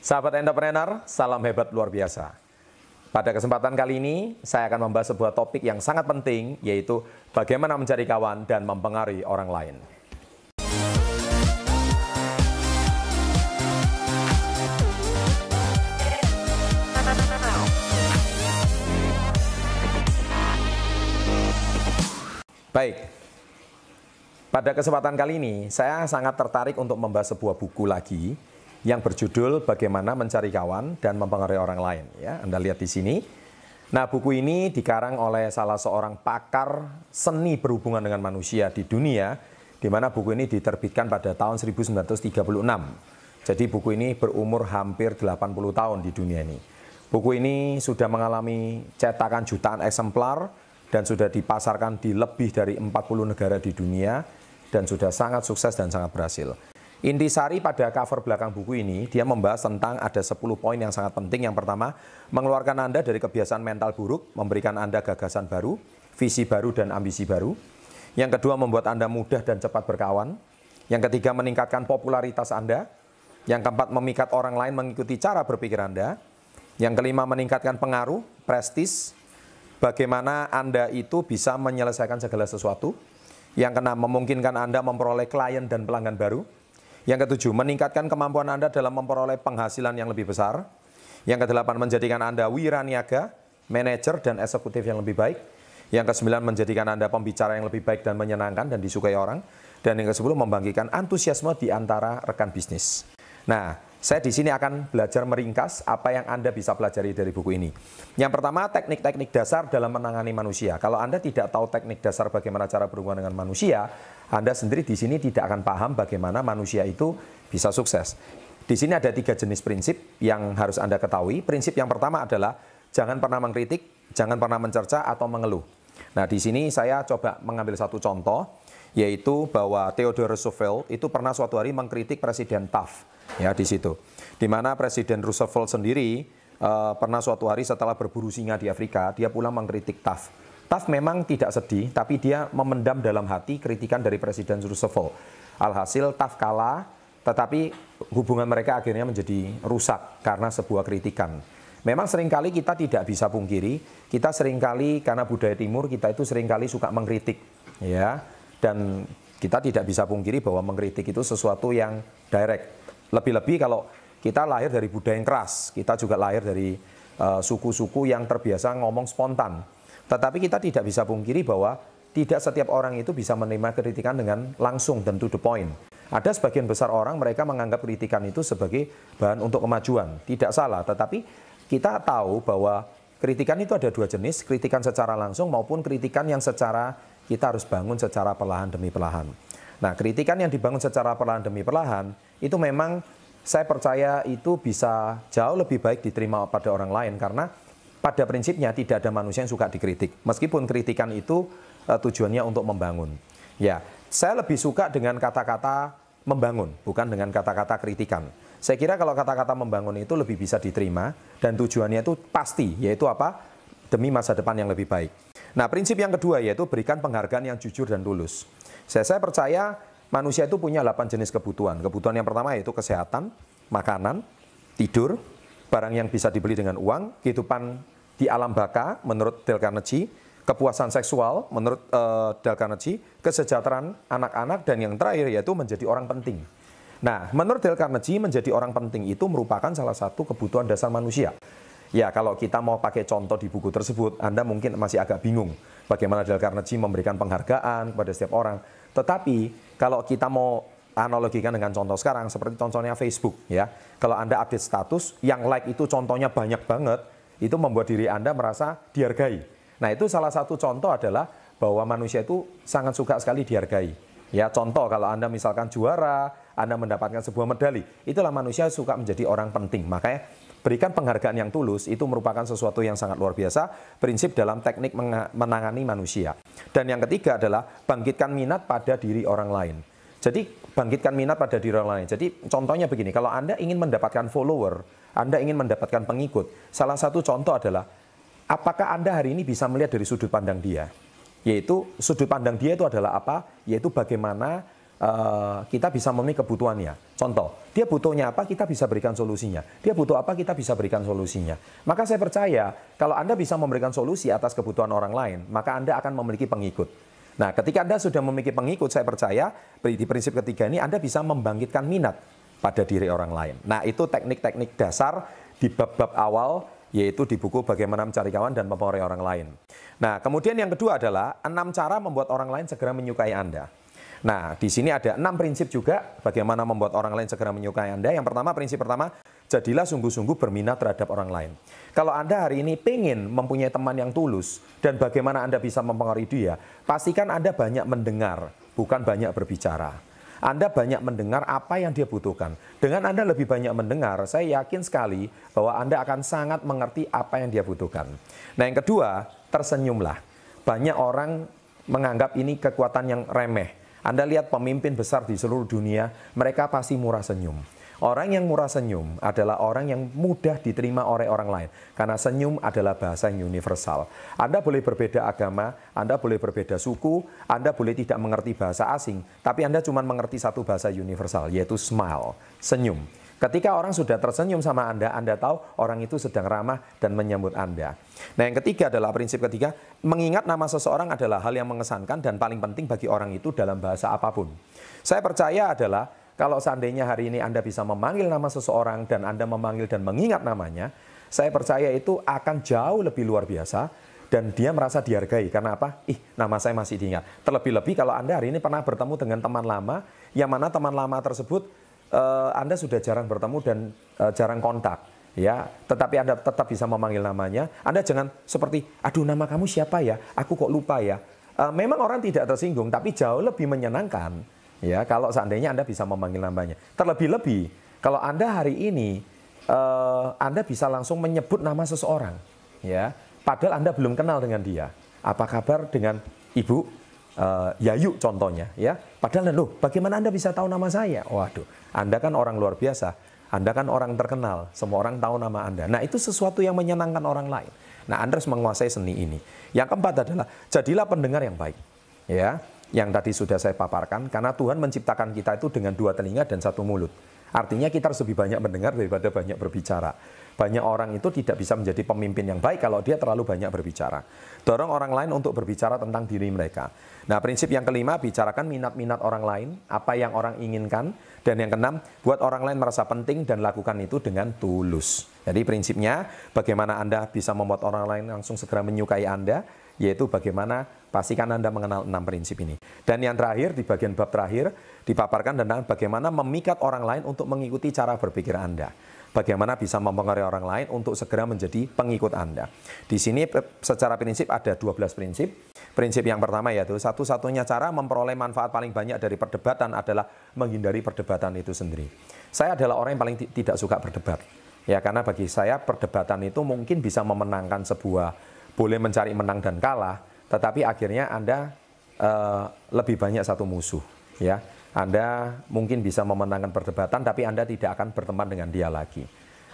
Sahabat entrepreneur, salam hebat luar biasa. Pada kesempatan kali ini, saya akan membahas sebuah topik yang sangat penting, yaitu bagaimana mencari kawan dan mempengaruhi orang lain. Baik, pada kesempatan kali ini saya sangat tertarik untuk membahas sebuah buku lagi yang berjudul Bagaimana Mencari Kawan dan Mempengaruhi Orang Lain. Ya, Anda lihat di sini. Nah, buku ini dikarang oleh salah seorang pakar seni berhubungan dengan manusia di dunia, di mana buku ini diterbitkan pada tahun 1936. Jadi buku ini berumur hampir 80 tahun di dunia ini. Buku ini sudah mengalami cetakan jutaan eksemplar dan sudah dipasarkan di lebih dari 40 negara di dunia dan sudah sangat sukses dan sangat berhasil. Intisari pada cover belakang buku ini, dia membahas tentang ada 10 poin yang sangat penting. Yang pertama, mengeluarkan Anda dari kebiasaan mental buruk, memberikan Anda gagasan baru, visi baru dan ambisi baru. Yang kedua, membuat Anda mudah dan cepat berkawan. Yang ketiga, meningkatkan popularitas Anda. Yang keempat, memikat orang lain mengikuti cara berpikir Anda. Yang kelima, meningkatkan pengaruh, prestis, bagaimana Anda itu bisa menyelesaikan segala sesuatu. Yang keenam, memungkinkan Anda memperoleh klien dan pelanggan baru. Yang ketujuh, meningkatkan kemampuan Anda dalam memperoleh penghasilan yang lebih besar. Yang kedelapan, menjadikan Anda wiraniaga, manajer, dan eksekutif yang lebih baik. Yang kesembilan, menjadikan Anda pembicara yang lebih baik dan menyenangkan dan disukai orang. Dan yang kesepuluh, membangkitkan antusiasme di antara rekan bisnis. Nah, saya di sini akan belajar meringkas apa yang Anda bisa pelajari dari buku ini. Yang pertama, teknik-teknik dasar dalam menangani manusia. Kalau Anda tidak tahu teknik dasar bagaimana cara berhubungan dengan manusia, Anda sendiri di sini tidak akan paham bagaimana manusia itu bisa sukses. Di sini ada tiga jenis prinsip yang harus Anda ketahui. Prinsip yang pertama adalah jangan pernah mengkritik, jangan pernah mencerca atau mengeluh. Nah, di sini saya coba mengambil satu contoh, yaitu bahwa Theodore Roosevelt itu pernah suatu hari mengkritik Presiden Taft ya di situ. Di mana Presiden Roosevelt sendiri uh, pernah suatu hari setelah berburu singa di Afrika, dia pulang mengkritik Taft. Taft memang tidak sedih, tapi dia memendam dalam hati kritikan dari Presiden Roosevelt. Alhasil Taft kalah, tetapi hubungan mereka akhirnya menjadi rusak karena sebuah kritikan. Memang sering kali kita tidak bisa pungkiri, kita sering kali karena budaya timur kita itu sering kali suka mengkritik, ya. Dan kita tidak bisa pungkiri bahwa mengkritik itu sesuatu yang direct, lebih-lebih kalau kita lahir dari budaya yang keras, kita juga lahir dari eh, suku-suku uh, yang terbiasa ngomong spontan. Tetapi kita tidak bisa pungkiri bahwa tidak setiap orang itu bisa menerima kritikan dengan langsung dan to the point. Ada sebagian besar orang mereka menganggap kritikan itu sebagai bahan untuk kemajuan. Tidak salah, tetapi kita tahu bahwa kritikan itu ada dua jenis, kritikan secara langsung maupun kritikan yang secara kita harus bangun secara perlahan demi perlahan. Nah, kritikan yang dibangun secara perlahan demi perlahan itu memang saya percaya itu bisa jauh lebih baik diterima pada orang lain karena pada prinsipnya tidak ada manusia yang suka dikritik. Meskipun kritikan itu uh, tujuannya untuk membangun. Ya, saya lebih suka dengan kata-kata membangun, bukan dengan kata-kata kritikan. Saya kira kalau kata-kata membangun itu lebih bisa diterima dan tujuannya itu pasti, yaitu apa? Demi masa depan yang lebih baik. Nah, prinsip yang kedua yaitu berikan penghargaan yang jujur dan tulus. Saya, saya percaya manusia itu punya 8 jenis kebutuhan. Kebutuhan yang pertama yaitu kesehatan, makanan, tidur, barang yang bisa dibeli dengan uang, kehidupan di alam baka menurut Dale Carnegie, kepuasan seksual menurut uh, Dale Carnegie, kesejahteraan anak-anak, dan yang terakhir yaitu menjadi orang penting. Nah, menurut Dale Carnegie, menjadi orang penting itu merupakan salah satu kebutuhan dasar manusia. Ya, kalau kita mau pakai contoh di buku tersebut, Anda mungkin masih agak bingung bagaimana Dale Carnegie memberikan penghargaan kepada setiap orang. Tetapi kalau kita mau analogikan dengan contoh sekarang seperti contohnya Facebook ya. Kalau Anda update status yang like itu contohnya banyak banget, itu membuat diri Anda merasa dihargai. Nah, itu salah satu contoh adalah bahwa manusia itu sangat suka sekali dihargai. Ya, contoh kalau Anda misalkan juara, Anda mendapatkan sebuah medali, itulah manusia suka menjadi orang penting. Makanya Berikan penghargaan yang tulus itu merupakan sesuatu yang sangat luar biasa, prinsip dalam teknik menangani manusia. Dan yang ketiga adalah bangkitkan minat pada diri orang lain. Jadi bangkitkan minat pada diri orang lain. Jadi contohnya begini, kalau Anda ingin mendapatkan follower, Anda ingin mendapatkan pengikut, salah satu contoh adalah apakah Anda hari ini bisa melihat dari sudut pandang dia? Yaitu sudut pandang dia itu adalah apa? Yaitu bagaimana uh, kita bisa memenuhi kebutuhannya. Contoh, dia butuhnya apa, kita bisa berikan solusinya. Dia butuh apa, kita bisa berikan solusinya. Maka saya percaya, kalau Anda bisa memberikan solusi atas kebutuhan orang lain, maka Anda akan memiliki pengikut. Nah, ketika Anda sudah memiliki pengikut, saya percaya di prinsip ketiga ini Anda bisa membangkitkan minat pada diri orang lain. Nah, itu teknik-teknik dasar di bab-bab awal yaitu di buku Bagaimana Mencari Kawan dan Mempengaruhi Orang Lain. Nah, kemudian yang kedua adalah enam cara membuat orang lain segera menyukai Anda. Nah, di sini ada enam prinsip juga bagaimana membuat orang lain segera menyukai Anda. Yang pertama, prinsip pertama, jadilah sungguh-sungguh berminat terhadap orang lain. Kalau Anda hari ini pengen mempunyai teman yang tulus dan bagaimana Anda bisa mempengaruhi dia, pastikan Anda banyak mendengar, bukan banyak berbicara. Anda banyak mendengar apa yang dia butuhkan. Dengan Anda lebih banyak mendengar, saya yakin sekali bahwa Anda akan sangat mengerti apa yang dia butuhkan. Nah, yang kedua, tersenyumlah. Banyak orang menganggap ini kekuatan yang remeh. Anda lihat pemimpin besar di seluruh dunia, mereka pasti murah senyum. Orang yang murah senyum adalah orang yang mudah diterima oleh orang lain. Karena senyum adalah bahasa yang universal. Anda boleh berbeda agama, Anda boleh berbeda suku, Anda boleh tidak mengerti bahasa asing, tapi Anda cuma mengerti satu bahasa universal, yaitu smile, senyum. Ketika orang sudah tersenyum sama Anda, Anda tahu orang itu sedang ramah dan menyambut Anda. Nah yang ketiga adalah prinsip ketiga, mengingat nama seseorang adalah hal yang mengesankan dan paling penting bagi orang itu dalam bahasa apa pun. Saya percaya adalah kalau seandainya hari ini Anda bisa memanggil nama seseorang dan Anda memanggil dan mengingat namanya, saya percaya itu akan jauh lebih luar biasa dan dia merasa dihargai karena apa? Ih, nama saya masih diingat. Terlebih-lebih kalau Anda hari ini pernah bertemu dengan teman lama, yang mana teman lama tersebut uh, Anda sudah jarang bertemu dan uh, jarang kontak, ya. Tetapi Anda tetap bisa memanggil namanya. Anda jangan seperti, aduh nama kamu siapa ya? Aku kok lupa ya. Uh, memang orang tidak tersinggung, tapi jauh lebih menyenangkan, ya. Kalau seandainya Anda bisa memanggil namanya. Terlebih-lebih kalau Anda hari ini uh, Anda bisa langsung menyebut nama seseorang, ya. Padahal Anda belum kenal dengan dia. Apa kabar dengan ibu? Uh, Yayu contohnya ya. Padahal loh, bagaimana Anda bisa tahu nama saya? Waduh, Anda kan orang luar biasa. Anda kan orang terkenal, semua orang tahu nama Anda. Nah, itu sesuatu yang menyenangkan orang lain. Nah, Anda harus menguasai seni ini. Yang keempat adalah jadilah pendengar yang baik. Ya, yang tadi sudah saya paparkan karena Tuhan menciptakan kita itu dengan dua telinga dan satu mulut. Artinya kita harus lebih banyak mendengar daripada banyak berbicara. Banyak orang itu tidak bisa menjadi pemimpin yang baik kalau dia terlalu banyak berbicara. Dorong orang lain untuk berbicara tentang diri mereka. Nah, prinsip yang kelima, bicarakan minat-minat orang lain, apa yang orang inginkan. Dan yang keenam, buat orang lain merasa penting dan lakukan itu dengan tulus. Jadi prinsipnya, bagaimana Anda bisa membuat orang lain langsung segera menyukai Anda, yaitu bagaimana pastikan Anda mengenal enam prinsip ini. Dan yang terakhir, di bagian bab terakhir, dipaparkan tentang bagaimana memikat orang lain untuk mengikuti cara berpikir Anda. Bagaimana bisa mempengaruhi orang lain untuk segera menjadi pengikut Anda. Di sini secara prinsip ada 12 prinsip. Prinsip yang pertama yaitu satu-satunya cara memperoleh manfaat paling banyak dari perdebatan adalah menghindari perdebatan itu sendiri. Saya adalah orang yang paling tidak suka berdebat. Ya karena bagi saya perdebatan itu mungkin bisa memenangkan sebuah boleh mencari menang dan kalah, tetapi akhirnya Anda uh, lebih banyak satu musuh, ya. Anda mungkin bisa memenangkan perdebatan, tapi Anda tidak akan berteman dengan dia lagi.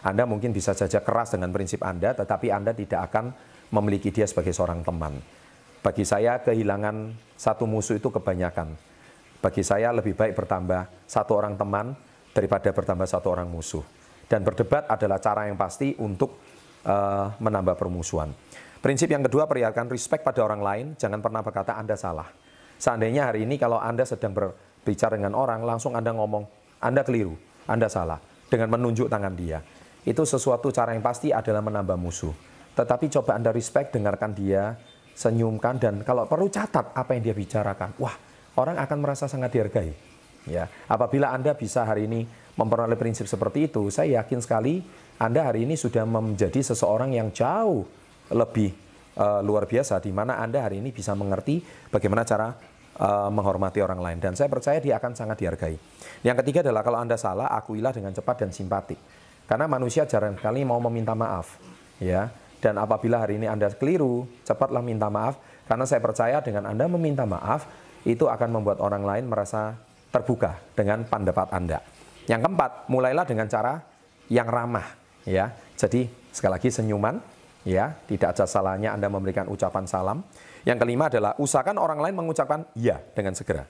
Anda mungkin bisa saja keras dengan prinsip Anda, tetapi Anda tidak akan memiliki dia sebagai seorang teman. Bagi saya, kehilangan satu musuh itu kebanyakan. Bagi saya, lebih baik bertambah satu orang teman daripada bertambah satu orang musuh. Dan berdebat adalah cara yang pasti untuk uh, menambah permusuhan. Prinsip yang kedua, perlihatkan respect pada orang lain. Jangan pernah berkata Anda salah. Seandainya hari ini kalau Anda sedang ber, bicara dengan orang, langsung Anda ngomong, Anda keliru, Anda salah, dengan menunjuk tangan dia. Itu sesuatu cara yang pasti adalah menambah musuh. Tetapi coba Anda respect, dengarkan dia, senyumkan, dan kalau perlu catat apa yang dia bicarakan. Wah, orang akan merasa sangat dihargai. Ya, apabila Anda bisa hari ini memperoleh prinsip seperti itu, saya yakin sekali Anda hari ini sudah menjadi seseorang yang jauh lebih uh, luar biasa, di mana Anda hari ini bisa mengerti bagaimana cara uh, menghormati orang lain dan saya percaya dia akan sangat dihargai. Yang ketiga adalah kalau Anda salah, akuilah dengan cepat dan simpatik. Karena manusia jarang sekali mau meminta maaf, ya. Dan apabila hari ini Anda keliru, cepatlah minta maaf karena saya percaya dengan Anda meminta maaf itu akan membuat orang lain merasa terbuka dengan pendapat Anda. Yang keempat, mulailah dengan cara yang ramah, ya. Jadi sekali lagi senyuman, ya, tidak ada salahnya Anda memberikan ucapan salam. Yang kelima adalah usahakan orang lain mengucapkan ya dengan segera.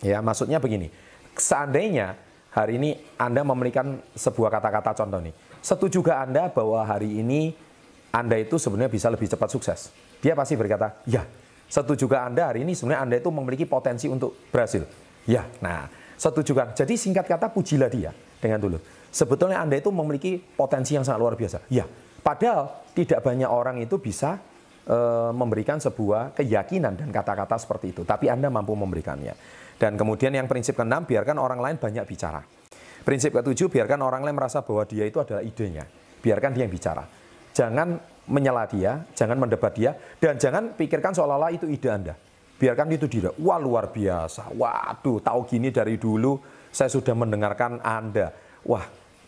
Ya, maksudnya begini. Seandainya hari ini Anda memberikan sebuah kata-kata contoh nih. Setujukah Anda bahwa hari ini Anda itu sebenarnya bisa lebih cepat sukses? Dia pasti berkata, ya. Setujukah Anda hari ini sebenarnya Anda itu memiliki potensi untuk berhasil? Ya. Nah, setujukah? Jadi singkat kata pujilah dia dengan dulu. Sebetulnya Anda itu memiliki potensi yang sangat luar biasa. Ya. Padahal tidak banyak orang itu bisa e, memberikan sebuah keyakinan dan kata-kata seperti itu. Tapi Anda mampu memberikannya. Dan kemudian yang prinsip keenam, biarkan orang lain banyak bicara. Prinsip ketujuh, biarkan orang lain merasa bahwa dia itu adalah idenya. Biarkan dia yang bicara. Jangan menyela dia, jangan mendebat dia, dan jangan pikirkan seolah-olah itu ide Anda. Biarkan itu dia. Wah luar biasa. Waduh, tahu gini dari dulu, saya sudah mendengarkan Anda. Wah,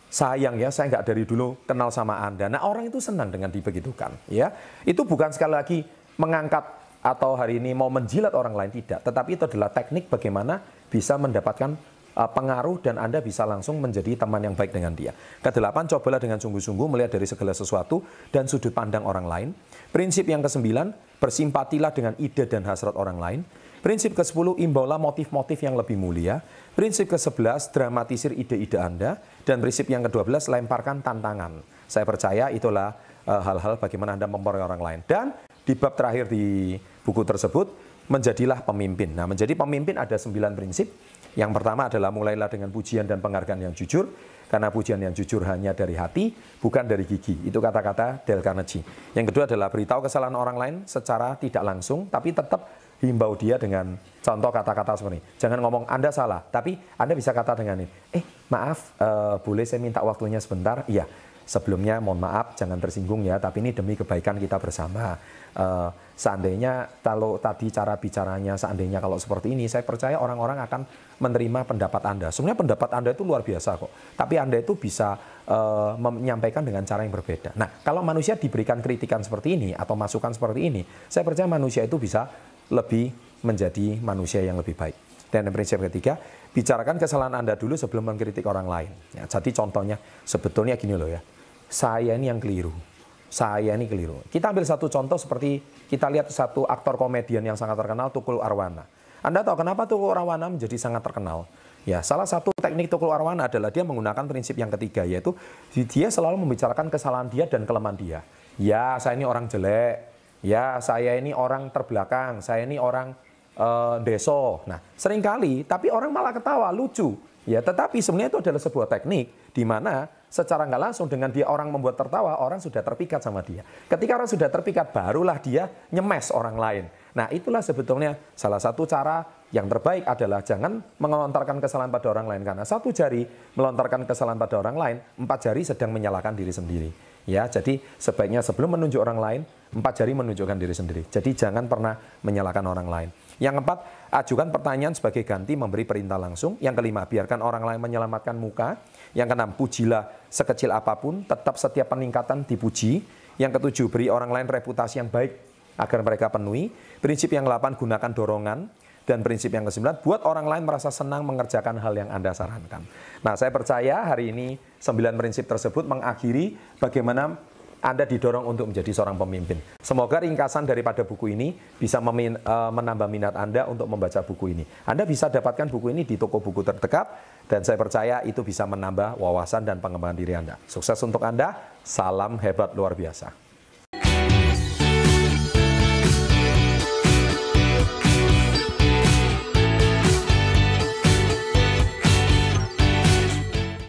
sayang ya saya nggak dari dulu kenal sama Anda. Nah orang itu senang dengan dibegitukan. ya. Itu bukan sekali lagi mengangkat atau hari ini mau menjilat orang lain tidak, tetapi itu adalah teknik bagaimana bisa mendapatkan uh, pengaruh dan Anda bisa langsung menjadi teman yang baik dengan dia. Kedelapan, cobalah dengan sungguh-sungguh melihat dari segala sesuatu dan sudut pandang orang lain. Prinsip yang kesembilan, bersimpatilah dengan ide dan hasrat orang lain. Prinsip ke-10, imbaulah motif-motif yang lebih mulia. Prinsip ke-11, dramatisir ide-ide Anda. Dan prinsip yang ke-12, lemparkan tantangan. Saya percaya itulah uh, hal-hal uh, bagaimana Anda mempengaruhi orang lain. Dan di bab terakhir di buku tersebut, menjadilah pemimpin. Nah, menjadi pemimpin ada sembilan prinsip. Yang pertama adalah mulailah dengan pujian dan penghargaan yang jujur. Karena pujian yang jujur hanya dari hati, bukan dari gigi. Itu kata-kata Del Carnegie. Yang kedua adalah beritahu kesalahan orang lain secara tidak langsung, tapi tetap himbau dia dengan contoh kata-kata seperti ini. Jangan ngomong Anda salah, tapi Anda bisa kata dengan ini. Eh, maaf, uh, boleh saya minta waktunya sebentar? Iya. Sebelumnya mohon maaf, jangan tersinggung ya, tapi ini demi kebaikan kita bersama. Uh, seandainya kalau tadi cara bicaranya, seandainya kalau seperti ini, saya percaya orang-orang akan menerima pendapat Anda. Sebenarnya pendapat Anda itu luar biasa kok, tapi Anda itu bisa uh, menyampaikan dengan cara yang berbeda. Nah, kalau manusia diberikan kritikan seperti ini atau masukan seperti ini, saya percaya manusia itu bisa lebih menjadi manusia yang lebih baik. Dan prinsip ketiga, bicarakan kesalahan Anda dulu sebelum mengkritik orang lain. Ya, jadi contohnya, sebetulnya gini loh ya, saya ini yang keliru. Saya ini keliru. Kita ambil satu contoh seperti kita lihat satu aktor komedian yang sangat terkenal, Tukul Arwana. Anda tahu kenapa Tukul Arwana menjadi sangat terkenal? Ya, salah satu teknik Tukul Arwana adalah dia menggunakan prinsip yang ketiga, yaitu dia selalu membicarakan kesalahan dia dan kelemahan dia. Ya, saya ini orang jelek, ya saya ini orang terbelakang, saya ini orang uh, deso. Nah, sering kali tapi orang malah ketawa, lucu. Ya, tetapi sebenarnya itu adalah sebuah teknik di mana secara nggak langsung dengan dia orang membuat tertawa, orang sudah terpikat sama dia. Ketika orang sudah terpikat, barulah dia nyemes orang lain. Nah, itulah sebetulnya salah satu cara yang terbaik adalah jangan melontarkan kesalahan pada orang lain karena satu jari melontarkan kesalahan pada orang lain, empat jari sedang menyalahkan diri sendiri. Ya, jadi sebaiknya sebelum menunjuk orang lain, empat jari menunjukkan diri sendiri. Jadi jangan pernah menyalahkan orang lain. Yang keempat, ajukan pertanyaan sebagai ganti memberi perintah langsung. Yang kelima, biarkan orang lain menyelamatkan muka. Yang keenam, pujilah sekecil apa pun, tetap setiap peningkatan dipuji. Yang ketujuh, beri orang lain reputasi yang baik agar mereka penuhi. Prinsip yang delapan, gunakan dorongan. Dan prinsip yang kesembilan, buat orang lain merasa senang mengerjakan hal yang Anda sarankan. Nah, saya percaya hari ini sembilan prinsip tersebut mengakhiri bagaimana anda didorong untuk menjadi seorang pemimpin. Semoga ringkasan daripada buku ini bisa uh, menambah minat Anda untuk membaca buku ini. Anda bisa dapatkan buku ini di toko buku terdekat dan saya percaya itu bisa menambah wawasan dan pengembangan diri Anda. Sukses untuk Anda, salam hebat luar biasa.